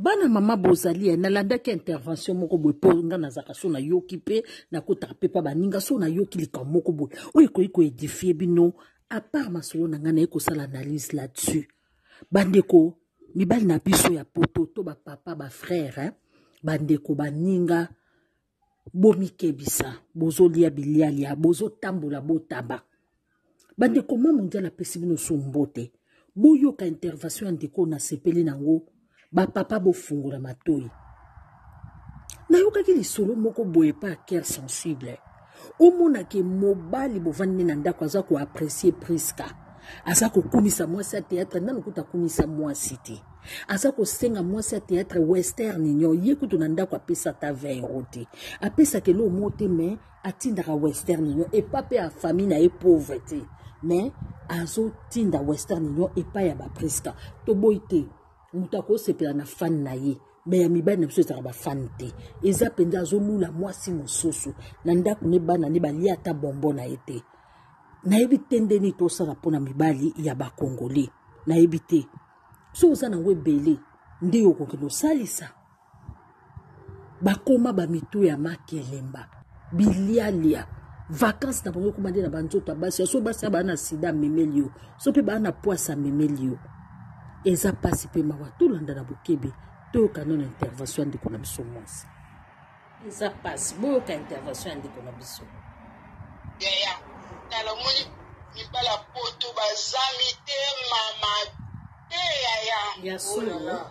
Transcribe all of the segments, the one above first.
bana mama bozali ye nalandaki intervention moko boye mpo nga nazalaka so nayoki mpe nakotaka mpe mpa baninga so nayoki likambo moko boye oyo ekoki koedifie bino apart masolo na ngai naye kosala analyse là-dessus bandeko mibali na biso ya poto to bapapa bafrere eh? bandeko baninga bomikebisa bozolia bilialia bozotambola botaba bandeko ma mondial apesi bino so mbote boyoka intervention ya ndeko nasepeli na yango bapapa bofungola matoi nayokaki lisolo moko boye pa cœur sensible omona ke mobali bovandi na ndako aza koaprecie priska aza kokumisa mwasi ya théâtre nanu kuta akumisa mwasi te aza kosenga mwasi ya théâtre western union ye kutu na ndako apesa ata 20 euro te apesaka eloo mo te mais atindaka western union epa mpe ya famille na ye pauvre te mais azotinda western union epai ya bapriska toboyi te moto akosepela na fane na ye me ya mibali na biso ezalaka bafane te eza mpenza azolula mwasi mosusu na ndako ne bana ne balia ata bombo na ye te nayebi te nde nini tosala mpo na mibali ya bakongole nayebi te soki oza nango ebele nde okoki kosalisa bakoma bamitu ya makelemba bilialia vacances na bango ekoma nde na banzoto ya basi yaso basi abaa na sida amemeli yo so mpe baa na poise amemeli yo eza mpasi mpe mawa tolanda na bokebi toyoka nono intervention ya ndeko na biso mwasi eza mpasi boyoka intervention ya ndeko na biso yaya tala omoni mibala poto baza mitema mabe yaya ya solo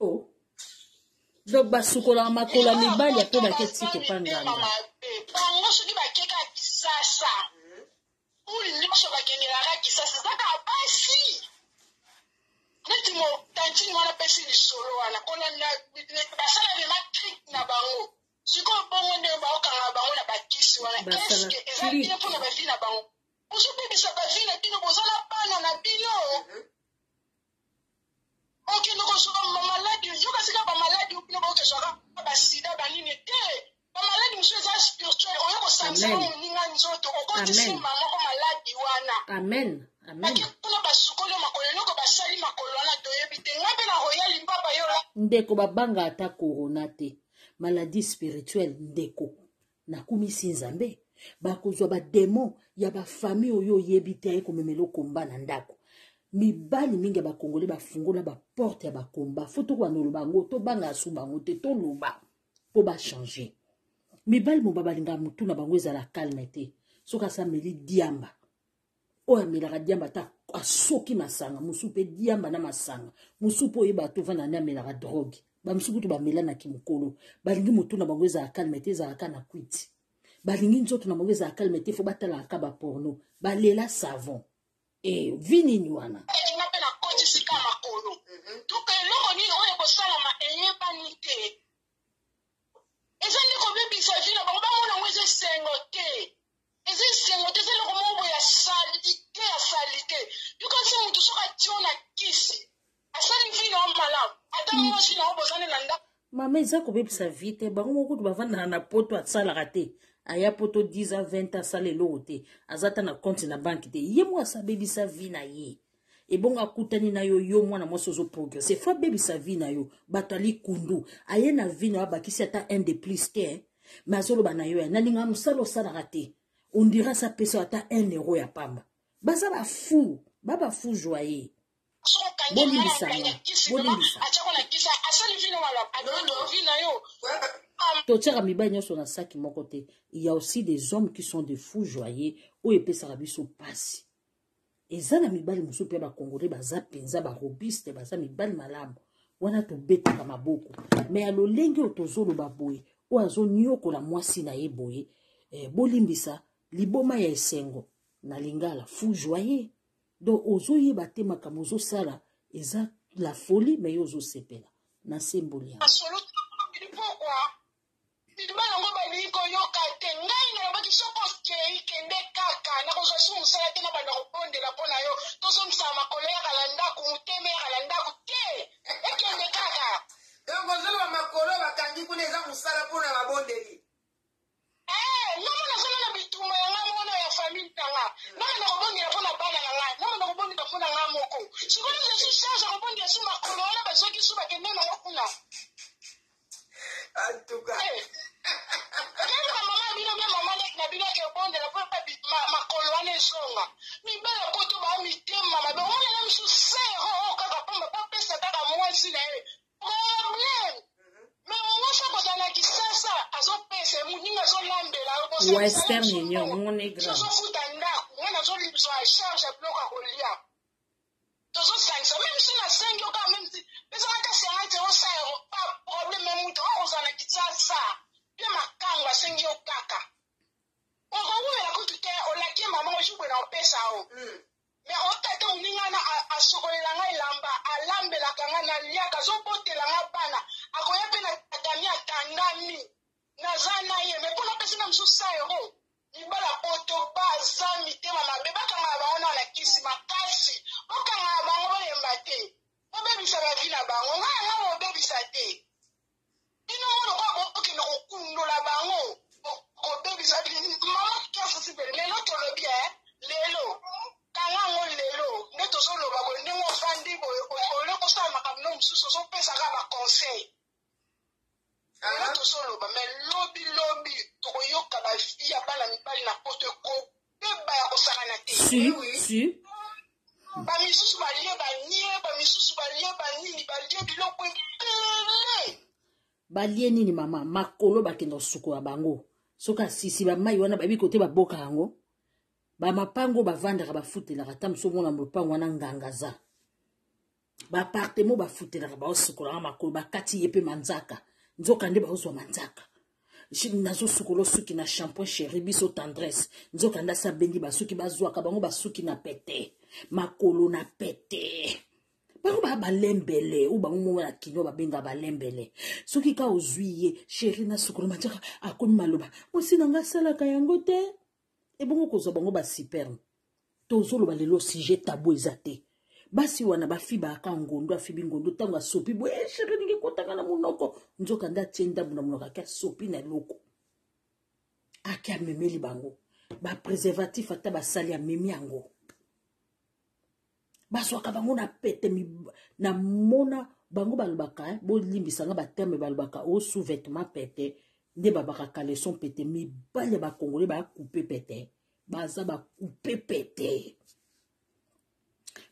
oh. donc basukolaka makolo ya mibali ya mpe bake tike mpa nganga bango soki bakeka kisasa ule nyonso bakengelaka kisasa ezaka basi neti motantini wana pesi lisolo wana kolanda basala mema trike na bango sikoyo bongo nde baokanga bango na bakisi wana eske eza te mpo na bavi na bango bozobebisa bavi na bino bozala bana na bino bokende kozwa bamaladi yoka sika bamaladi yo bino bokezwaka basida banini te bamaladi mosusu eza spirituel oyo kosangisaka moninga nzoto okotisi mama ko maladi wana amen kuna basukoli makolo eloko basali makolo wana toyebi te ngai mpe na roya limbaba yo ndeko babanga ata korona te maladie spirituelle ndeko Nakumisi Nzambe, bakozwa ba demon ya ba famille oyo oyebi te aye komemela yo combat na ndako. Mibali mingi ya ba congolais bafungola ba porte ya ba combat. Faut tokoba noloba yango, tobanga asu bango te, toloba po ba changer. Mibali moba balingaka mutu na bango ezala calme te. Soki asi ameli diamba. oyo amelaka diamba ata asoki masanga mosusu mpe diamba na masanga mosusu mpe oyeba to vanda nde amelaka drogue bamosusu kutu bamela na kimokolo balingi motu na bango ezala kalme te ezalaka na kwiti balingi nzoto na bango ezala kalme te fo batalaka ka baporno balela savon e eh, vi nini wana eza nde kobebisa vi na bango bamona yango eza esengo te eza esengo te eza eloko moko boye ya salite ya salite yokanisi motu soki atio na kisi asali vi na yo malamu ata mm. mwasi na yo bozani na ndako mama eza kobebisa vi te bango moko kutu bavandaka na poto asalaka te aya poto 10 a 20 asala eloko te aza ata na compte na banke te ye moko asabebisa vi na ye ebongo akutani na yo yo mwana mwasi ozo progrese fo abebisa vi na yo bato ya likundu aye na vi na yo abakisi ata un de plus te me azoloba na yo ya nalinga mosala osalaka te ondira sa pesa ata un euro ya pamba baza bafou babafou joye bolimbisa bolimbisa totyaka mibali nyonso na saki moko te il y a aussi des hommes qui sont de fou joye oyo epesaka biso mpasi eza na mibali mosusu mpe bacongolais baza mpenza barobuste baza mibali malamu wana tobetaka maboko me ya lolenge oyo tozoloba boye oyo azoniokola mwasi na ye boye eh, bolimbisa liboma ya esengo na lingala fou joyeux donc ozoyeba te makambo ozosala eza la folie me yo ozosepela nasemboli yango Bima yango balingi koyoka te. Ngai nalobaki soki okei kende kaka. Nakozwa lisusu mosala te nabanda kobondela mpo na yo. Tozongisaka makolo yaka na ndako, motema yaka na ndako. Te! Kende kaka. Donc ozoloba makolo bakangi kuna eza mosala mpo na babondeli? Ee, nga mwana azolala bitumba ya nga mwana ya famille na nga. Nanga nakobondela mpo na bana na nga. Nanga nakobondela mpo na nga moko. Sikoyo nazwi charge ya kobondela su makolo wana bazwaki su bakende na nga kuna. En tout cas. Oyebi ba mama bino bia mama net na bino ke bondela po ba makolo wana ezonga. Mibala poto ba mitema mabe. Omona na misu sero o oh, kaka pamba pa pesa kaka mwasi na ye. Problème. Me mwasi akozala na kisasa azopesa moninga azolambela yo bosa. Western Union, mon negra. Azofuta ndako, mwana azozwa charge ya biloko ya kolia. Tozo sangisa meme si na sengi yo kaka meme si pesa nga ata 50 euros 100 euros pas problème meme mutu oko za na Kinshasa pe makangu asengi yo kaka oko wumela kutu te olaki ye maman ojupe na opesa yo mm. me otata moninga na asokolela nga elamba alambelaka nga na liaka azobotela nga bana akoya mpe na tatami atandami naza na ye me mpo napesi na mosusu sa euro Libala poto baza mitema mabe bakanga na bango nao na kisi makasi bokanga na bango bolemba te bobebisa ba vie na bango nga na nga bobebisa te bino ngo lokola bokende kokundola bango bokobebisa mama kiasisibele lelo tolobi eh lelo kanga ngo lelo nde tozoloba boye ndenge ofandi boye oleko osala makambo no mosusu ozopesa kaka baconseil Maman tozo loba mais lobi lobi toko yoka ba vie ya bana mibali na poto eko beba ya kosakana te. Si, oui. si. bamisusu balie banie bamisusu balie banini balie biloko ebele balie nini mama makolo bakenda kosukola bango soki asisi bamai wana bayebi kote baboka yango bamapango bavandaka bafutelaka ata mosu omona lopango wana nganga aza baapartema oyo bafutelaka baosukolaka makolo bakati ye mpe manzaka nzoka nde baozwa manzaka nazosukola osuki na shampoing chéri biso tendresse nzoka nde asi abendi basuki bazwaka bango basuki na pete makolo na pete bango baa balembele oyo bango moko na kino babenga balembele soki ka ozwi ye chéri nasukolo manzaka akomi maloba mosi na ngai asalaka yango te ebongo kozwa bango ba superme tozoloba lelo sujet tabu eza te basi wana bafibaka ngondo afibi ngondo ntango asopi boye eh, sheri ningi kotanga na monoko nzoka nde atie ndambo na monoko ake asopi na eloko ake amemeli bango bapreservatif ata basali amemi yango bazwaka bango na pete na mona bango balobaka eh, bolimbisa nga bateme balobaka o oh, sous vêtement pete nde babaka caleson pete mibali ya bakongole bakupe pete baza bakupe pete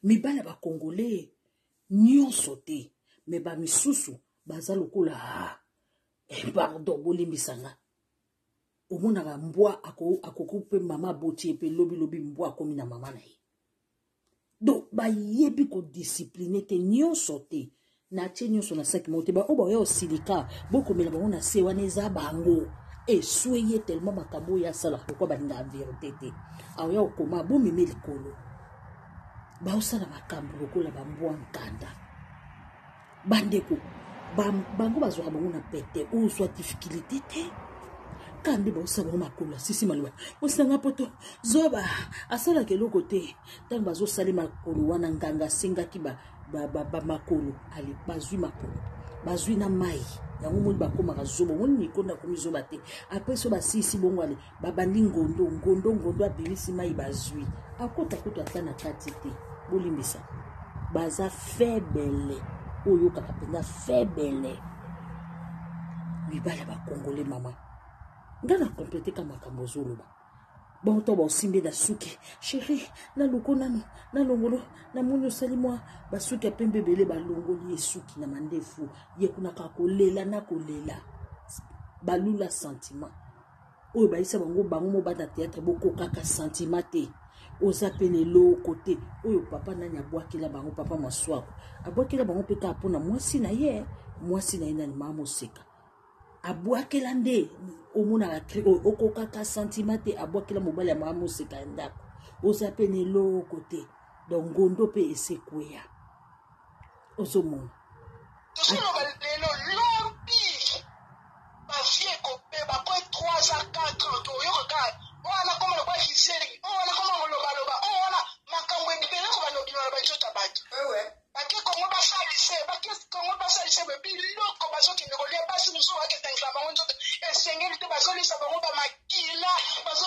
mibali ya bakongole nyonso te me bamisusu baza lokola ah, eh, pardon bolimbisa nga omonaka mbwa akoki mpe mama aboti ye mpe lobilobi mbwa akomi na mama na ye donc bayebi kodiscipline te nyonso te natie nyonso na saki moko te baoyo baoya osilika bokomela bango na se wana eza bango eswe ye tellement makambo oyo asala pourkui balingaka verité te aoya okoma bomeme likolo baosala makambo lokola bambwa nkanda bandeko bango bazwaka bango na pete ozwa difficulté te kaka nde baosala bango makolo asisi maloba mosanga poto zoba asalaka eloko te ntango bazosali makolo wana nganga asengaki bamakolo ale bazwi makolo bazwi na mai yango moni bakomaka zoba omoni mikolo akomi zoba te apres so basilisi bongo ale babandi ngondo ngondo ngondo abimisi mai bazwi akota kutu ata na kati te bolimbisa baza febele oyokaka mpenza febele mibala bakongole mama nga na komplete ka makambo ozoloba bango to baosimbi na suki sheri naloko nano nalongolo namoni osali mwa basuki ya pembe ebele balongoli ye suki na mandefu ye kuna kaka kolela na kolela balula sentiment oyo bayisa bango bango mo banda théâtre bokokaka sentiment te oza mpe na eloko te oyo papa nani abwakela bango papa maswako abwakela bango mpe kaka mpona mwasi na ye mwasi na ye nani maa moseka abwakela nde omonaka okokaka sentiment te abwakela mobali ya maa moseka ya ndako oza mpe na eloko te donc ngondo mpe esekweya ozomona tozoloba lelo l'empire bavie ekobeba po 3 a 4 ans toyoka kaka oyo wana koma lokola kizengi oyo wana koma molobaloba oyo wana makambo ebele ko banobima na banzota bato bake kongo basalise bake kongo basalise me biloko bazokende kolia basi mosusu baketangisa bango nzoto esengeli te bazolisa bango bamakila bazo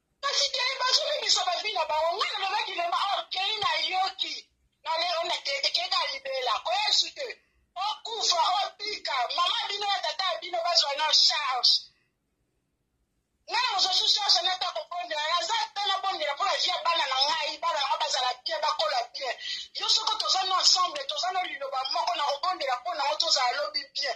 Kasi te bazo bebisa ba vie na bango nga na lobaki vraiment awa kei na yoki na le on a tete kei na libela koya lisusu te okufa obika mama bino na tata bino bazwa na charge nga na mozo su charge na ta kobondela naza ta na bondela mpo na vie ya bana na ngai bana yango bazala bien bakola bien yo soko toza no ensemble toza no liloba moko na kobondela mpo na yango tozala lobi bien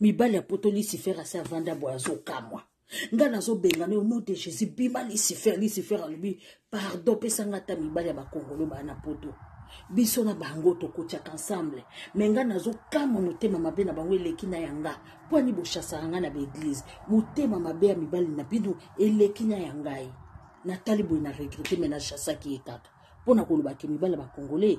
mibali ya poto lucifer asi avanda boye azokamwa nga nazobengana yo nom de jésus bima lucifer lucifer alobi pardon pesanga ata mibali ya bakongolo baa na poto biso na bango tokotiaka ensemble me ngai nazokamwa motema mabe na bango eleki na yanga mpo ani boshasaka ngai na baeglize motema mabe ya mibali na bino eleki na ya ngai natali boye na regrete me nashasaki ye kaka mpo na kolobaki mibali ya bakongole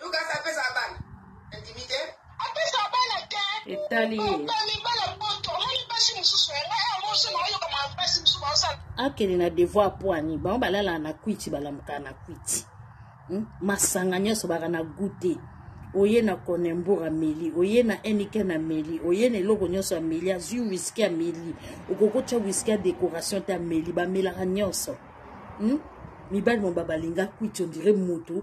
Lucas apesa bana andimi te apesa bana te etali ye bana poto omoni mpasi mosusu yango eh, amoso naoyoka mampasi mosusu baosala akende na devoir poani bango balalaka na kwiti balamukaka na kwiti hmm? masanga nyonso baka na gute oye na conembur ameli oye na eniken ameli oye na eloko nyonso ameli azwi wiski ameli okoki otya wiski ya décoration te ameli bamelaka nyonso hmm? mibali moba balinga kwiti ondire motu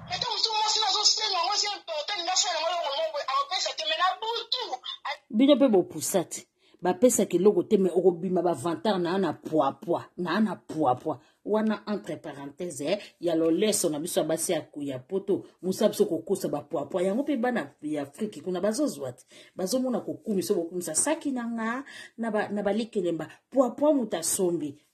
bino mpe bopusa te bapesaka eloko te me okobima bavantar na ana puapua na ana puapua wana entre parenthese eh, ya loleso na biso ya basi ya poto mosala biso kokosa bapuapua yango mpe bana ya afriki kuna bazozwa te bazomona kokumisa bokumisa saki na nga na balikelemba puapua moto asombi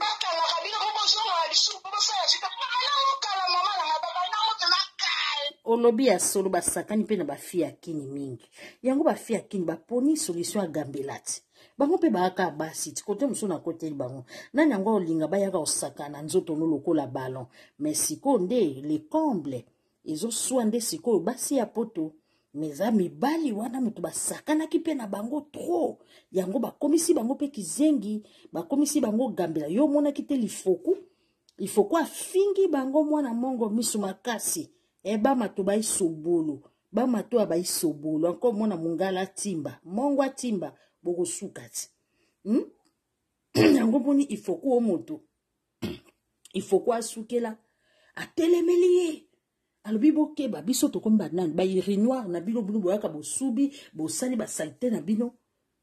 bakangaka bino po bozongaka lisusu po bosala sika bakanango kala mama na ngai bakanango vrema kala olobi ya solo basakani mpe na bafi ya kini mingi yango bafi ya kini baponi solution ya gambelati bango mpe bayaka basi ti kote mosusu nakoteli bango nani yango olinga bayaka osakana nzoto no lokola ballon mais sikoyo nde le comble ezosua nde sikoyo basi ya poto me eza mibali wana moto basakanaki mpe na bango tro yango bakomisi bango mpe kizengi bakomisi bango gambela yo omonaki te lifoku lifoku afingi bango mwana mongo miso makasi e bamato baisobolo bamato ya baisobolo anko omona mongala atimba mongo atimba bokosuka ti hmm? yango moni ifoku o moto ifoko asukela atelemeli ye alobi bokeba biso tokomi banani bairinoire na bino bino boyaka bosubi bosali basalite na bino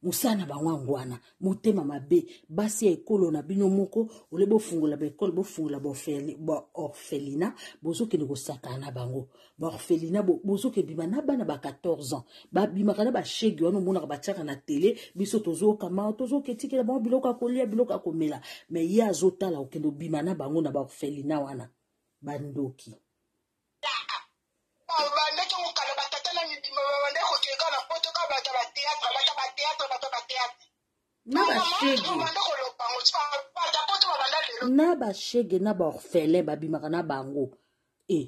mosala na bango yango wana motema mabe basi ya ekolo na bino moko ole bofungola baekole bofungola baorphelina bozokende kosakana na bango ba orphelina bozoke bima na bana ba 14 ans babimaka na bashege wana omonaka batiaka na tele biso tozoyoka mawa tozoke etikela bango biloko ya kolia biloko ya komela me ye azotala okende obima na bango na ba orphelina wana bandoki babandaki yango kala batata na mibima babandaki kokende kaka na poto kaka bato ya bateatre bato ya bateatre bato ya bateatre na bashege na bashege na baorphelin babimaka na bango e eh.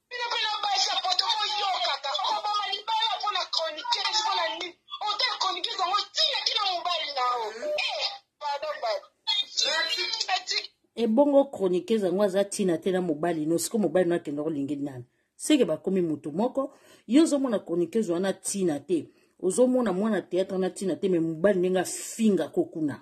Bino pe na base ya poto boyokaka okoboma libala pona chroniqueuse pona nini otali chroniqueuse yango tina kino mobali na yo eh pardon pardon ebongo chroniqueuse yango aza tina te na mobali no siko mobali no akenda kolingi nani seke bakomi motu moko yo ozomona chroniqueuse wana tina te ozomona mwana théâtre wana tina te me mobali ndenge afinga kokuna